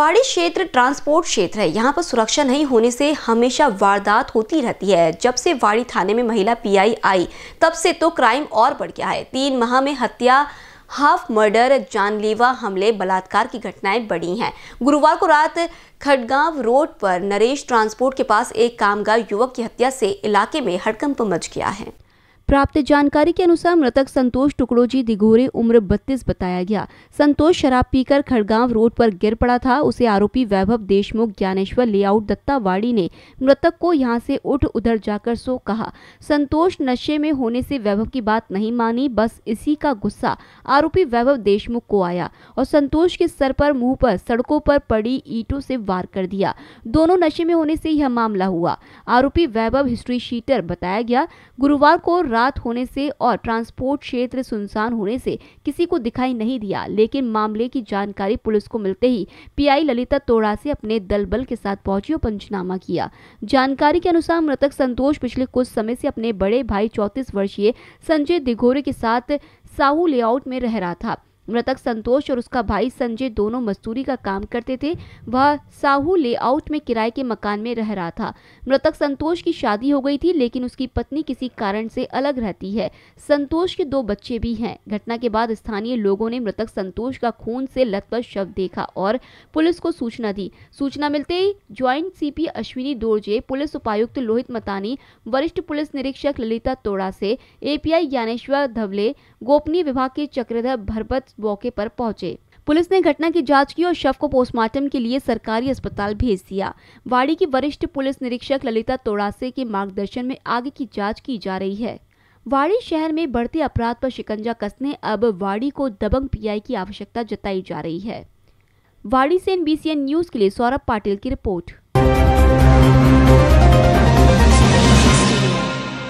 वाड़ी क्षेत्र ट्रांसपोर्ट क्षेत्र है। यहाँ पर सुरक्षा नहीं होने से हमेशा वारदात होती रहती है। जब से वाड़ी थाने में महिला पीआई आई, तब से तो क्राइम और बढ़ गया है। तीन माह में हत्या, हाफ़ मर्डर, जानलेवा हमले, बलात्कार की घटनाएँ बढ़ी हैं। गुरुवार को रात खडगांव रोड पर नरेश ट्रांसपोर्ट के पास एक कामगार युवक की हत्या से इलाके में हड़कंप मच गया है। प्राप्त जानकारी के अनुसार मृतक संतोष टुकड़ोजी दिघोरे उम्र 32 बताया गया। संतोष शराब पीकर खड़गांव रोड पर गिर पड़ा था। उसे आरोपी वैभव देशमुख, ज्ञानेश्वर लेआउट, दत्तावाड़ी ने मृतक को यहाँ से उठ उधर जाकर सो कहा। संतोष नशे में होने से वैभव की बात नहीं मानी, बस इसी का गुस्सा आरोपी वैभव देशमुख को आया और संतोष के सर पर मुँह पर सड़कों पर पड़ी ईटों से वार कर दिया। दोनों नशे में होने से यह मामला हुआ। आरोपी वैभव हिस्ट्री शीटर बताया गया। गुरुवार को रात होने से और ट्रांसपोर्ट क्षेत्र सुनसान होने से किसी को दिखाई नहीं दिया, लेकिन मामले की जानकारी पुलिस को मिलते ही पीआई ललिता तोड़ा से अपने दल बल के साथ पहुँची और पंचनामा किया। जानकारी के अनुसार मृतक संतोष पिछले कुछ समय से अपने बड़े भाई चौतीस वर्षीय संजय दिघोरे के साथ साहू लेआउट में रह रहा था। मृतक संतोष और उसका भाई संजय दोनों मजदूरी का काम करते थे। वह साहू लेआउट में किराए के मकान में रह रहा था। मृतक संतोष की शादी हो गई थी, लेकिन उसकी पत्नी किसी कारण से अलग रहती है। संतोष के दो बच्चे भी हैं। घटना के बाद स्थानीय लोगों ने मृतक संतोष का खून से लथपथ शव देखा और पुलिस को सूचना दी। सूचना मिलते ही joint CP Ashwini Dorje, police उपायुक्त लोहित मतानी, वरिष्ठ पुलिस निरीक्षक ललिता तोड़ा से, एपीआई ज्ञानेश्वर धवले, गोपनीय विभाग के चक्रधर भरपत मौके पर पहुँचे। पुलिस ने घटना की जाँच की और शव को पोस्टमार्टम के लिए सरकारी अस्पताल भेज दिया। वाड़ी की वरिष्ठ पुलिस निरीक्षक ललिता तोड़ासे के मार्गदर्शन में आगे की जाँच की जा रही है। वाड़ी शहर में बढ़ते अपराध पर शिकंजा कसने अब वाड़ी को दबंग पीआई की आवश्यकता जताई जा रही है। वाड़ी से एनबीसीएन न्यूज़ के लिए सौरभ पाटिल की रिपोर्ट।